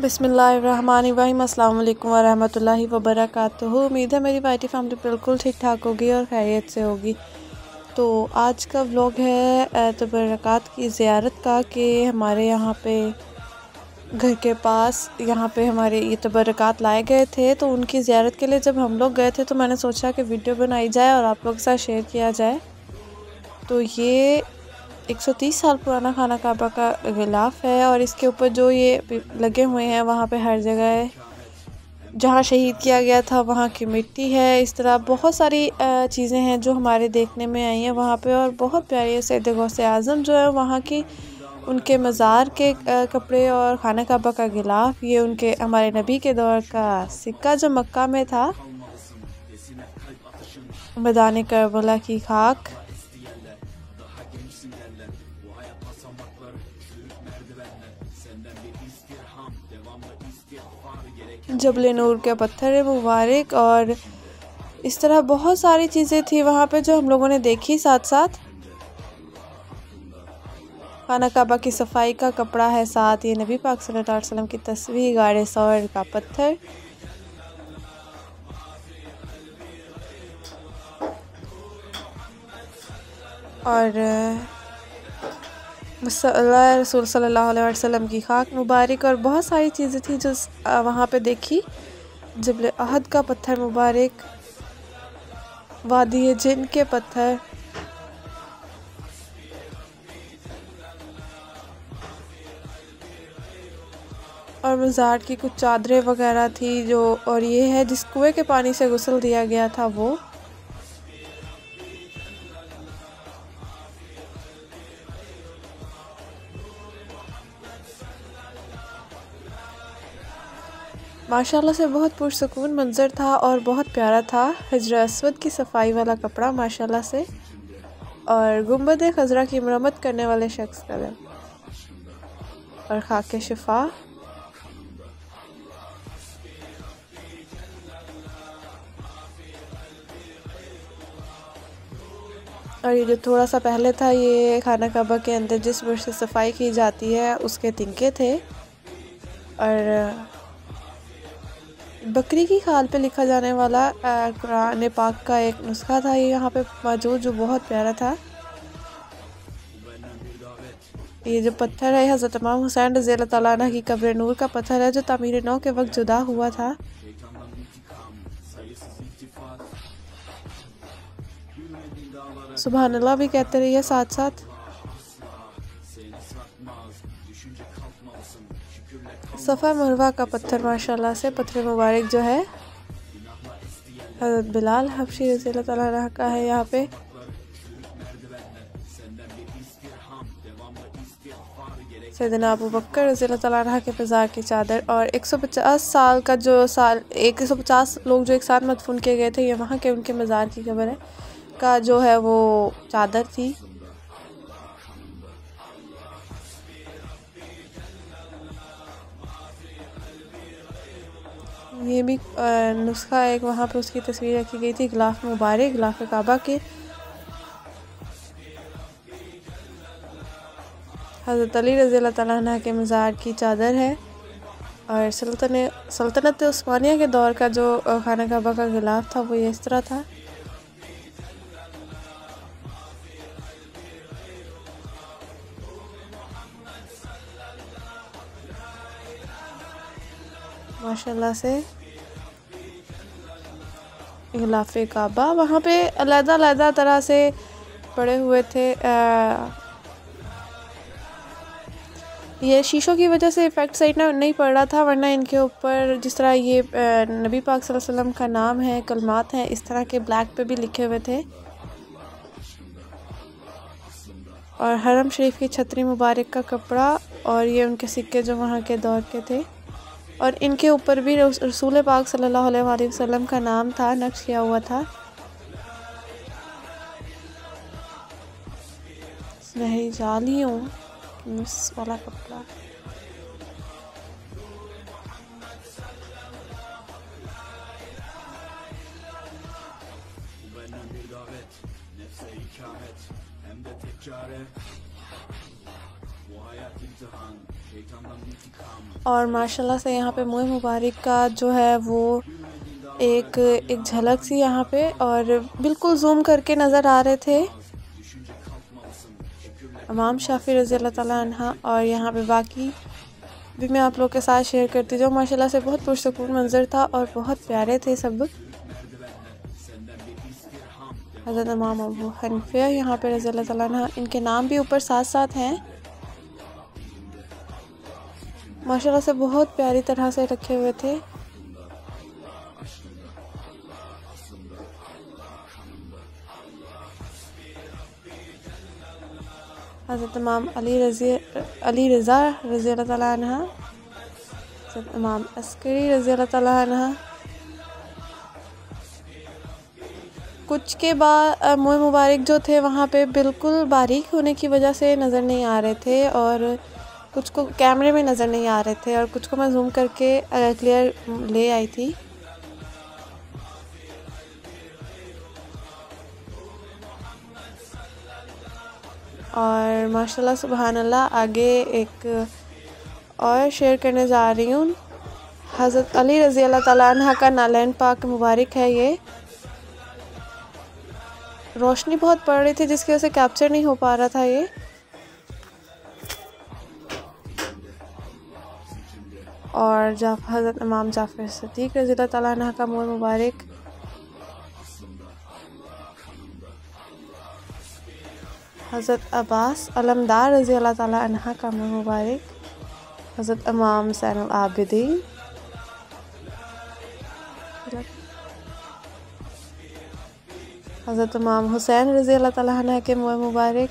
बिसमीम अल्लाम वरहमतुल्लाहि वबरकातुहू। उम्मीद है मेरी वाइटी फैमिली बिल्कुल ठीक ठाक होगी और खैरियत से होगी। तो आज का व्लॉग है तबरक़ात की ज़्यारत का कि हमारे यहाँ पे, घर के पास यहाँ पे हमारे ये तबरक़ात लाए गए थे। तो उनकी ज़ियारत के लिए जब हम लोग गए थे तो मैंने सोचा कि वीडियो बनाई जाए और आप लोग के साथ शेयर किया जाए। तो ये 130 साल पुराना खाना काबा का गिलाफ है और इसके ऊपर जो ये लगे हुए हैं, वहाँ पे हर जगह जहाँ शहीद किया गया था, वहाँ की मिट्टी है। इस तरह बहुत सारी चीज़ें हैं जो हमारे देखने में आई हैं वहाँ पे और बहुत प्यारी है सैद गौसे आज़म जो है, वहाँ की उनके मज़ार के कपड़े और खाना काबा का गिलाफ, ये उनके, हमारे नबी के दौर का सिक्का जो मक्का में था। मैदान करबला की खाक। जबल नूर के पत्थर है मुबारक और इस तरह बहुत सारी चीज़ें थी वहाँ पे जो हम लोगों ने देखी साथ साथ खाना काबा की सफ़ाई का कपड़ा है साथ, ये नबी पाक सल्लल्लाहु अलैहि वसल्लम की तस्वीर गाड़े सौर का पत्थर। और रसूल सल्लल्लाहु अलैहि वसल्लम की खाक मुबारक और बहुत सारी चीज़ें थी जो वहाँ पे देखी। जबल अहद का पत्थर मुबारक, वादी जिन के पत्थर। और मज़ार की कुछ चादरें वगैरह थी जो, और ये है जिस कुएँ के पानी से गुसल दिया गया था वो। माशाल्लाह से बहुत पुरसकून मंज़र था और बहुत प्यारा था। हजर असवद की सफ़ाई वाला कपड़ा, माशाल्लाह से। और गुंबद खजरा की मरम्मत करने वाले शख्स का और खाके शिफा। और ये जो थोड़ा सा पहले था, ये खाना काबा के अंदर जिस वर्ष से सफ़ाई की जाती है, उसके तिनके थे। और बकरी की खाल पे लिखा जाने वाला कुरान पाक का एक नुस्खा था। ये यहाँ पे मौजूद जो बहुत प्यारा था। ये जो पत्थर है, हज़रत इमाम हुसैन रज़ी तला की कब्र नूर का पत्थर है, जो तमीर नौ के वक्त जुदा हुआ था। सुबह भी कहते रहिए साथ साथ सफ़ा मरवा का पत्थर, माशाल्लाह से पत्थर मुबारक जो है। हज़रत बिलाल हफ्शी रसी का है यहाँ पे। सैदना अबू बकर रज़ी तला के फजा की चादर और 150 साल का जो साल 150 लोग जो एक साथ मदफून किए गए थे, ये वहाँ के उनके मज़ार की खबर है। का जो है वो चादर थी। ये भी नुस्खा एक वहाँ पर उसकी तस्वीर रखी गई थी, गिलाफ मुबारक, गिलाफ काबा के। हज़रत अली रज़ी तला के मज़ार की चादर है और सल्तन सल्तनत उस्मानिया के दौर का जो खाना काबा का गिलाफ था, वो इस तरह था। माशाल्लाह से। गिलाफ काबा। वहाँ पे अलहदा अलहदा तरह से पड़े हुए थे आ, ये शीशों की वजह से इफ़ेक्ट सही ना नहीं पड़ रहा था वरना इनके ऊपर जिस तरह ये नबी पाक सल्लल्लाहु अलैहि वसल्लम का नाम है कलमात हैं इस तरह के ब्लैक पे भी लिखे हुए थे। और हरम शरीफ की छतरी मुबारक का कपड़ा और ये उनके सिक्के जो वहाँ के दौर के थे। और इनके ऊपर भी रसूल पाक सल्लल्लाहु अलैहि वसल्लम का नाम था, नक्श किया हुआ था। नहीं, जाली हूँ। वाला कपड़ा। और माशाल्लाह से यहाँ पे मुँह मुबारक का जो है वो एक एक झलक सी यहाँ पे और बिल्कुल जूम करके नज़र आ रहे थे। इमाम शाफी रज़ी अल्लाह तहा और यहाँ पे बाकी भी मैं आप लोग के साथ शेयर करती जाऊँ। माशाल्लाह से बहुत पुरसकून मंज़र था और बहुत प्यारे थे सब। हज़रत इमाम अबू हनफिया यहाँ पे रज़ी अल्लाह तहा इनके नाम भी ऊपर साथ साथ हैं। माशाल्लाह से बहुत प्यारी तरह से रखे हुए थे। हज़रत इमाम अली रज़ी, अली रज़ा रज़ी तहा हज़रत इमाम अस्करी रज़ी तहा कुछ के बाद मुँह मुबारक जो थे, वहाँ पे बिल्कुल बारीक होने की वजह से नज़र नहीं आ रहे थे और कुछ को कैमरे में नज़र नहीं आ रहे थे और कुछ को मैं जूम करके क्लियर ले आई थी। और माशाल्लाह सुबहान अल्लाह आगे एक और शेयर करने जा रही हूँ। हज़रत अली रज़ी अल्लाह तह का नालैन पाक मुबारक है ये। रोशनी बहुत पड़ रही थी, जिसकी वजह से कैप्चर नहीं हो पा रहा था ये। और जाफ, हज़रत इमाम जाफ़र सदीक रज़ी तह का मोर मुबारक। हज़रत अब्बास अलमदार रज़ी अल्लाह तहा का मुबारक। हज़रत इमाम सैन आबिदीन। हज़रत इमाम हुसैन रज़ी अल्लाह तहा के मुबारक।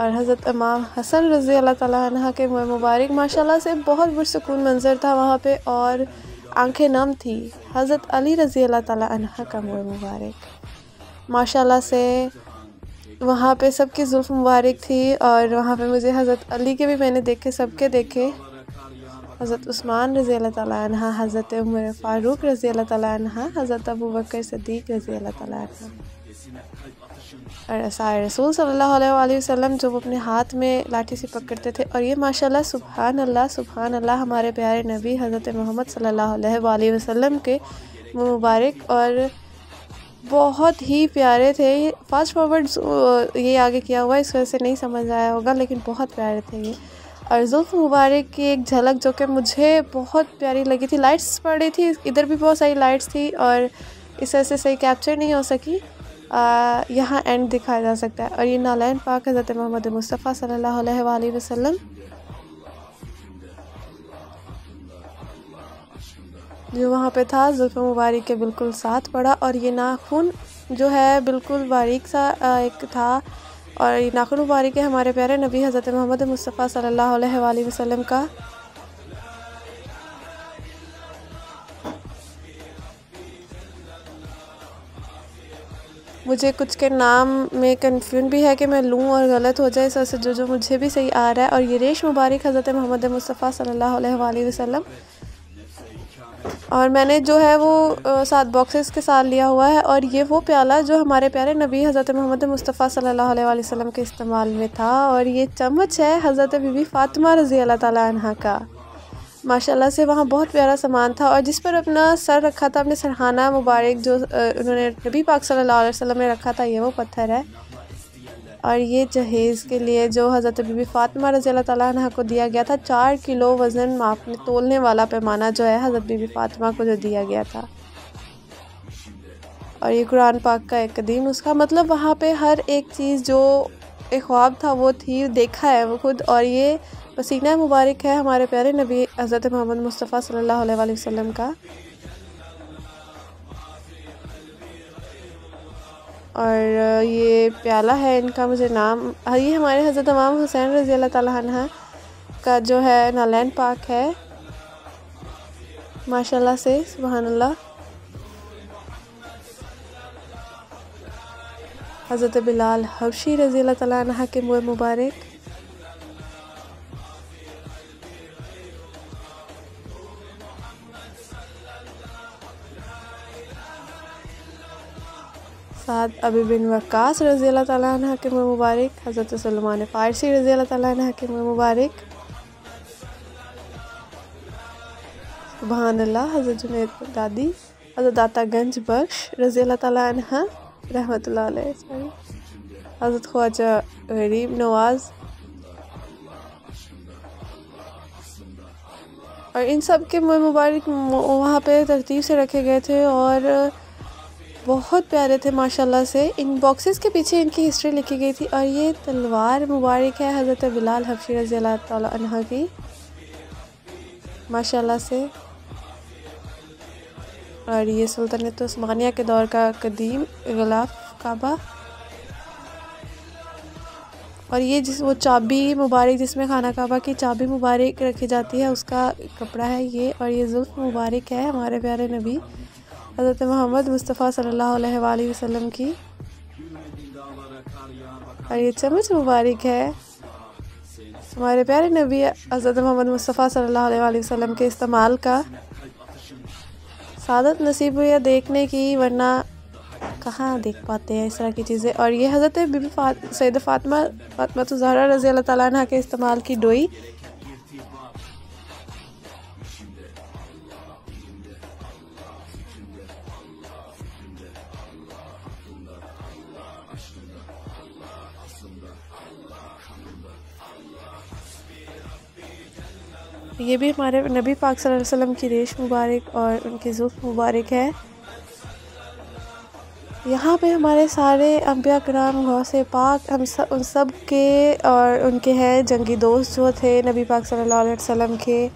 और हज़रत इमाम हसन रज़ी अल्लाह तहा के मुबारक, माशाल्लाह से बहुत पुरसकून मंज़र था वहाँ पे और आँखें नम थी। हज़रत अली रज़ी अल्लाह तहा का मुँह मुबारक। माशाल्लाह से वहाँ पे सबकी जुल्फ़ मुबारक थी और वहाँ पे मुझे हज़रत अली के भी मैंने देखे, सबके देखे। हज़रत उस्मान रज़ी अल्लाह तहा हज़रत उमर फ़ारूक रज़ी अल्लाह तहा हज़रत अबू बकर सदीक रज़ी अल्लाह तहा और रसूल सल्लल्लाहु अलैहि वसल्लम जो वो अपने हाथ में लाठी से पकड़ते थे और ये माशाल्लाह सुबहान अल्लाह सुबहान अल्लाह हमारे प्यारे नबी हज़रत मोहम्मद सल्लल्लाहु अलैहि वसल्लम के मुबारक और बहुत ही प्यारे थे। फास्ट फॉरवर्ड ये आगे किया हुआ इस वजह से नहीं समझ आया होगा, लेकिन बहुत प्यारे थे ये। और जुल्फ़ मुबारक की एक झलक जो कि मुझे बहुत प्यारी लगी थी। लाइट्स पड़ी थी, इधर भी बहुत सारी लाइट्स थी और इस वजह से सही कैप्चर नहीं हो सकी। यहाँ एंड दिखाया जा सकता है। और ये नालायन पाक हज़रत मोहम्मद मुस्तफ़ा सल्लल्लाहु अलैहि वसल्लम। जो वहाँ पे था, जुल्फ़ मुबारक के बिल्कुल साथ पड़ा और ये नाखून जो है, बिल्कुल बारीक सा एक था। और ये नाखून मुबारक है हमारे प्यारे नबी हज़रत मोहम्मद मुस्तफ़ा सल्लल्लाहु अलैहि वसल्लम का। मुझे कुछ के नाम में कन्फ्यूज़न भी है कि मैं लूँ और गलत हो जाए इस से जो जो मुझे भी सही आ रहा है। और ये रेश मुबारक हज़रत मोहम्मद मुस्तफ़ा अलैहि वसल्लम। और मैंने जो है वो सात बॉक्सेस के साथ लिया हुआ है और ये वो प्याला जो हमारे प्यारे नबी हज़रत मोहम्मद मुस्तफ़ा सल्लल्लाहु अलैहि के इस्तेमाल में था। और ये चम्मच है हज़रत बीबी फ़ातिमा रज़ी अल्लाह ताला का। माशाल्लाह से वहाँ बहुत प्यारा सामान था और जिस पर अपना सर रखा था, अपने सरहाना मुबारक जो उन्होंने नबी पाक सल्लल्लाहु अलैहि वसल्लम ने रखा था, ये वो पत्थर है। और ये जहेज़ के लिए जो हज़रत बीबी फ़ातिमा रज़ी अल्लाह को दिया गया था, चार किलो वज़न मापने तोलने वाला पैमाना जो है हज़रत बीबी फ़ातिमा को जो दिया गया था। और ये कुरान पाक का एक कदीम, उसका मतलब वहाँ पे हर एक चीज़ जो एक ख्वाब था, वो थी देखा है, वो खुद, और ये पसीना मुबारक है हमारे प्यारे नबी हज़रत मोहम्मद मुस्तफ़ा सल्लल्लाहु अलैहि वसल्लम का। और ये प्याला है इनका, मुझे नाम ये हमारे हज़रत इमाम हुसैन रज़ी अल्लाह तहा का जो है नालैंड पार्क है, माशाल्लाह से सुबहान हज़रत बिलाल हबशी रज़ी तहा के मुँह मुबारक। साद अबी बिन वक्स रज़ी तह के मुबारक, हज़रत सलमान फ़ारसी रज़ी तह के मुबारक। सुबहान अल्लाह, हज़रत जुनेद दादी, हज़रत दाता गंज बख्श रज़ी तह रहमत हज़रत ख्वाजा गरीब नवाज़ और इन सब के मुबारक वहाँ पे तरतीब से रखे गए थे और बहुत प्यारे थे माशाल्लाह से इन बॉक्सेस के पीछे इनकी हिस्ट्री लिखी गई थी और ये तलवार मुबारक है हज़रत बिलाल हफी रज़ी अल्लाह की माशाल्लाह से और ये सुल्तानत उस्मानिया के दौर का कदीम गलाफ काबा। और ये जिस वो चाबी मुबारक, जिसमें खाना काबा की चाबी मुबारक रखी जाती है, उसका कपड़ा है ये और ये जुल्फ़ मुबारक है हमारे प्यारे नबी हज़रत मोहम्मद मुस्तफ़ा सल्लल्लाहु अलैहि वसल्लम की। और ये चम्मच मुबारक है हमारे प्यारे नबी हज़रत मोहम्मद मुस्तफ़ा सल्लल्लाहु अलैहि वसल्लम के इस्तेमाल का। सादत नसीब हुई है देखने की, वरना कहाँ देख पाते हैं इस तरह की चीज़ें? और ये हज़रत बीबी फात सैद फ़ातिमा, फातमा तो जहरा रज़ी अल्लाह ताला के इस्तेमाल की डोई ये भी हमारे नबी पाक सल्लल्लाहु अलैहि वसल्लम की रेश मुबारक और उनकी जुल्फ़ मुबारक है। यहाँ पे हमारे सारे अम्बिया कराम, गौसे पाक, हम सब उन सब के और उनके हैं जंगी दोस्त जो थे नबी पाक सल्लल्लाहु अलैहि वसल्लम के,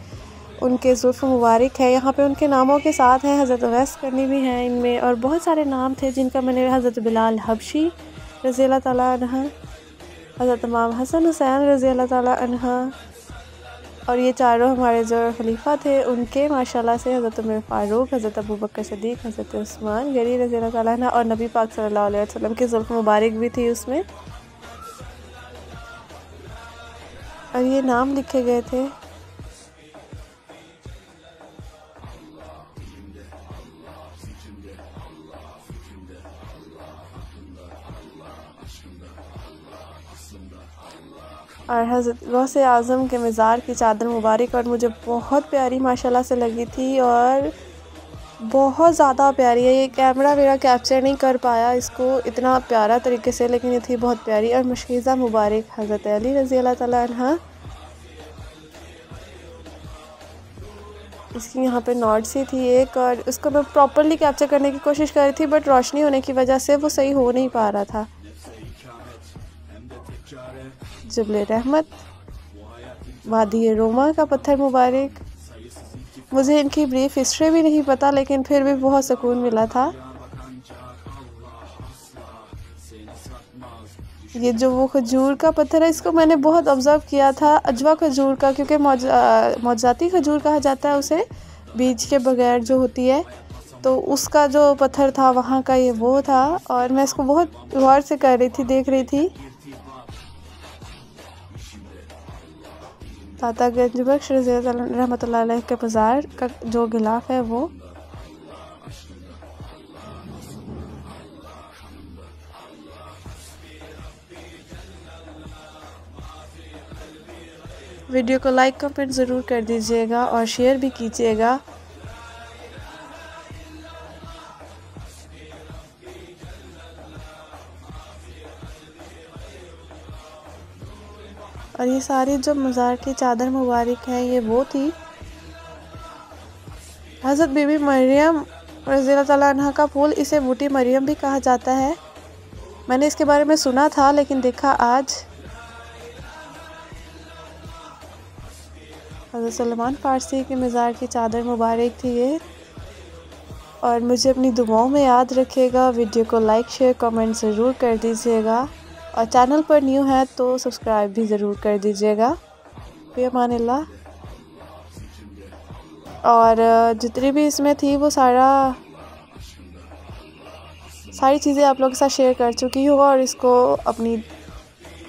उनके जुल्फ़ मुबारक है। यहाँ पे उनके नामों के साथ हैं हज़रत वैस करनी भी हैं इनमें और बहुत सारे नाम थे जिनका मैंने हज़रत बिलाल हबशी रज़ी अल्लाह हज़रत इमाम हसन हुसैन रज़ी अल्लाह और ये चारों हमारे जो खलीफा थे, उनके, माशाल्लाह से हज़रत उमर फ़ारूक, हज़रत अबू बकर सदीक, हज़रत उस्मान गरी रज़ी और नबी पाक सल्लल्लाहु अलैहि वसल्लम की जुल्फ़ मुबारक भी थी उसमें। और ये नाम लिखे गए थे और हज़रत गौस आज़म के मज़ार की चादर मुबारक और मुझे बहुत प्यारी, माशाल्लाह से लगी थी और बहुत ज़्यादा प्यारी है। ये कैमरा मेरा कैप्चर नहीं कर पाया इसको इतना प्यारा तरीके से, लेकिन ये थी बहुत प्यारी और मशीज़ा मुबारक, हज़रत अली रज़ी अल्लाह तहा इसकी यहाँ पे नॉट सी थी एक और उसको मैं प्रॉपरली कैप्चर करने की कोशिश कर रही थी बट रोशनी होने की वजह से वो सही हो नहीं पा रहा था। जबल रहमत। वादी रोमा का पत्थर मुबारक। मुझे इनकी ब्रीफ हिस्ट्री भी नहीं पता, लेकिन फिर भी बहुत सुकून मिला था। ये जो वो खजूर का पत्थर है, इसको मैंने बहुत ऑब्ज़र्व किया था, अजवा खजूर का, क्योंकि मौजाती खजूर कहा जाता है उसे, बीज के बगैर जो होती है। तो उसका जो पत्थर था, वहाँ का ये वो था, और मैं इसको बहुत गौर से कर रही थी, देख रही थी। ताता गंज बख्श रहमत के बाज़ार का जो गिलाफ है वो। वीडियो को लाइक, कमेंट ज़रूर कर दीजिएगा और शेयर भी कीजिएगा। और ये सारी जो मज़ार की चादर मुबारक है, ये वो थी। हज़रत बीबी मरियम रज़ी तह का फूल, इसे बूटी मरियम भी कहा जाता है। मैंने इसके बारे में सुना था, लेकिन देखा आज। हज़रत सलमान फ़ारसी के मज़ार की चादर मुबारक थी ये। और मुझे अपनी दुआओं में याद रखिएगा, वीडियो को लाइक, शेयर, कमेंट ज़रूर कर दीजिएगा। और चैनल पर न्यू है तो सब्सक्राइब भी ज़रूर कर दीजिएगा। बेमान और जितनी भी इसमें थी वो सारा, सारी चीज़ें आप लोगों के साथ शेयर कर चुकी हूँ और इसको अपनी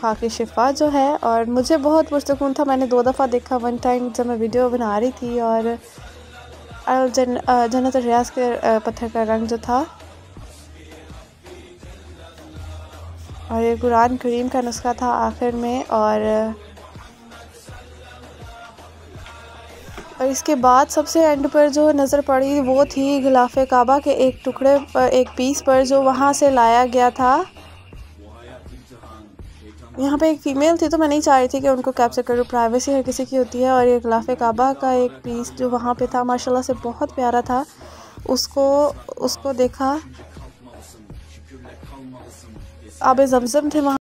खाकी शिफा जो है और मुझे बहुत पुरसकून था। मैंने दो दफ़ा देखा वन टाइम जब मैं वीडियो बना रही थी और जन जन्नत रियाज के पत्थर का रंग जो था और ये कुरान करीम का नुस्खा था आखिर में और और इसके बाद सबसे एंड पर जो नज़र पड़ी वो थी गिलाफ काबा के एक टुकड़े पर एक पीस पर जो वहाँ से लाया गया था। यहाँ पे एक फ़ीमेल थी तो मैं नहीं चाह रही थी कि उनको कैप्चर करूँ प्राइवेसी हर किसी की होती है और ये गिलाफ काबा का एक पीस जो वहाँ पे था, माशाल्लाह से बहुत प्यारा था, उसको उसको देखा। आब जमज़म थे वहाँ।